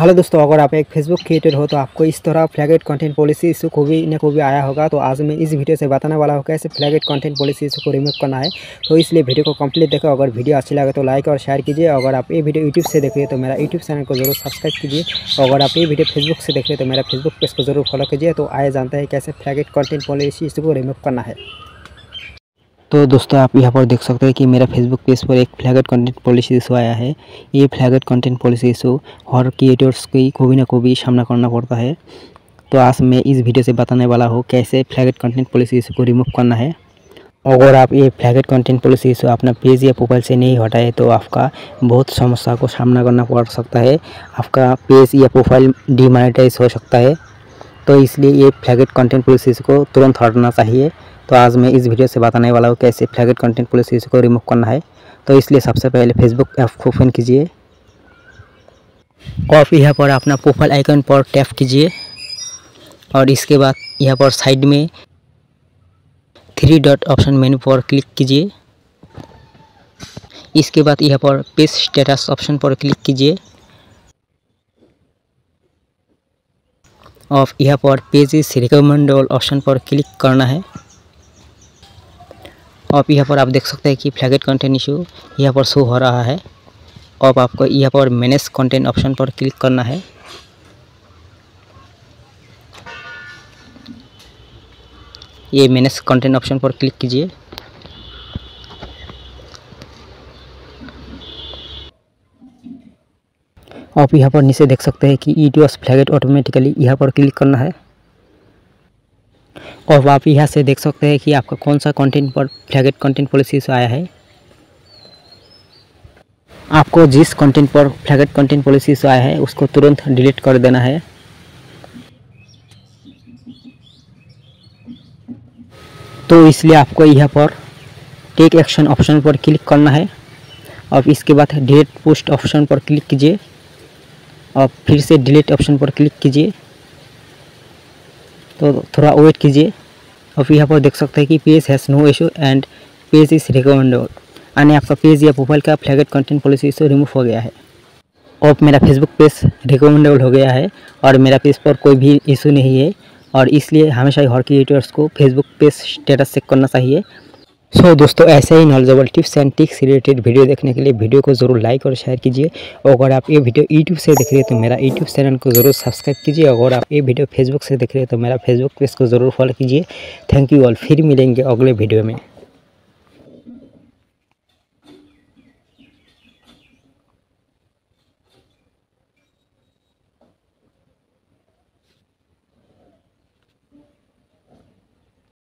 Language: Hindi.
हेलो दोस्तों, अगर आप एक फेसबुक क्रिएटर हो तो आपको इस तरह फ्लैगेट कंटेंट पॉलिसी इशू को भी न को भी आया होगा। तो आज मैं इस वीडियो से बताने वाला हूँ कैसे फ्लैगेट कंटेंट पॉलिसी इशू को रिमूव करना है। तो इसलिए वीडियो को कंप्लीट देखो। अगर वीडियो अच्छी लगे तो लाइक और शेयर कीजिए। अगर आप ये वीडियो यूट्यूब से देख रहे तो मेरा यूट्यूब चैनल को ज़रूर सब्सक्राइब कीजिए। अगर आप ये वीडियो फेसबुक से देख रहे तो मेरा फेसबुक पेज को ज़रूर फॉलो कीजिए। तो आए जानते हैं कैसे फ्लैगेट कंटेंट पॉलिसी इशू को रिमूव करना है। तो दोस्तों, आप यहाँ पर देख सकते हैं कि मेरा फेसबुक पेज पर एक फ्लैगेट कंटेंट पॉलिसी इशू आया है। ये फ्लैगेट कंटेंट पॉलिसी इशू हर क्रिएटर्स की कोई ना कोई सामना करना पड़ता है। तो आज मैं इस वीडियो से बताने वाला हूँ कैसे फ्लैगेट कंटेंट पॉलिसी इशू को रिमूव करना है। अगर आप ये फ्लैगेट कंटेंट पॉलिसी इशू अपना पेज या प्रोफ़ाइल से नहीं हटाए तो आपका बहुत समस्या को सामना करना पड़ सकता है। आपका पेज या प्रोफ़ाइल डिमोनेटाइज हो सकता है। तो इसलिए ये फ्लैगेट कंटेंट पॉलिसी को तुरंत हटना चाहिए। तो आज मैं इस वीडियो से बताने वाला हूँ कैसे फ्लैगेट कंटेंट पॉलिसी को रिमूव करना है। तो इसलिए सबसे पहले फेसबुक ऐप को ओपन कीजिए। और यहाँ पर अपना प्रोफ़ाइल आइकन पर टैप कीजिए। और इसके बाद यहाँ पर साइड में थ्री डॉट ऑप्शन मेनू पर क्लिक कीजिए। इसके बाद यहाँ पर पेज स्टेटस ऑप्शन पर क्लिक कीजिए। और यहाँ पर पेजेस रिकमेंडेबल ऑप्शन पर क्लिक करना है। और यहाँ पर आप देख सकते हैं कि फ्लैगेट कंटेंट इशू यहाँ पर शो हो रहा है। और आपको यहाँ पर मैनेज कंटेंट ऑप्शन पर क्लिक करना है। ये मैनेज कंटेंट ऑप्शन पर क्लिक कीजिए। आप यहाँ पर नीचे देख सकते हैं कि ई टी फ्लैगेट ऑटोमेटिकली यहाँ पर क्लिक करना है। और आप यहाँ से देख सकते हैं कि आपका कौन सा कंटेंट पर फ्लैगेट कंटेंट पॉलिसी से आया है। आपको जिस कंटेंट पर फ्लैगेट कंटेंट पॉलिसी से आया है, उसको तुरंत डिलीट कर देना है। तो इसलिए आपको यहाँ पर टेक एक्शन ऑप्शन पर क्लिक करना है। और इसके बाद डिलीट पोस्ट ऑप्शन पर क्लिक कीजिए। और फिर से डिलीट ऑप्शन पर क्लिक कीजिए। तो थोड़ा वेट कीजिए। और यहाँ पर देख सकते हैं कि page has no issue and page is recommended यानी आपका पेज या प्रोफ़ाइल का flagged content policy issue remove हो गया है। और मेरा फेसबुक पेज रिकमेंडेबल हो गया है और मेरा पेज पर कोई भी इशू नहीं है। और इसलिए हमेशा ही हर क्रिएटर्स को फेसबुक पेज स्टेटस चेक करना चाहिए। सो so, दोस्तों ऐसे ही knowledgeable tips and ticks related video देखने के लिए वीडियो को ज़रूर लाइक और शेयर कीजिए। और अगर आप ये वीडियो यूट्यूब से देख रहे हैं तो मेरा यूट्यूब चैनल को ज़रूर सब्सक्राइब कीजिए। अगर आप ये वीडियो फेसबुक से देख रहे हैं तो मेरा फेसबुक पेज को ज़रूर फॉलो कीजिए। थैंक यू ऑल फिर मिलेंगे अगले वीडियो में।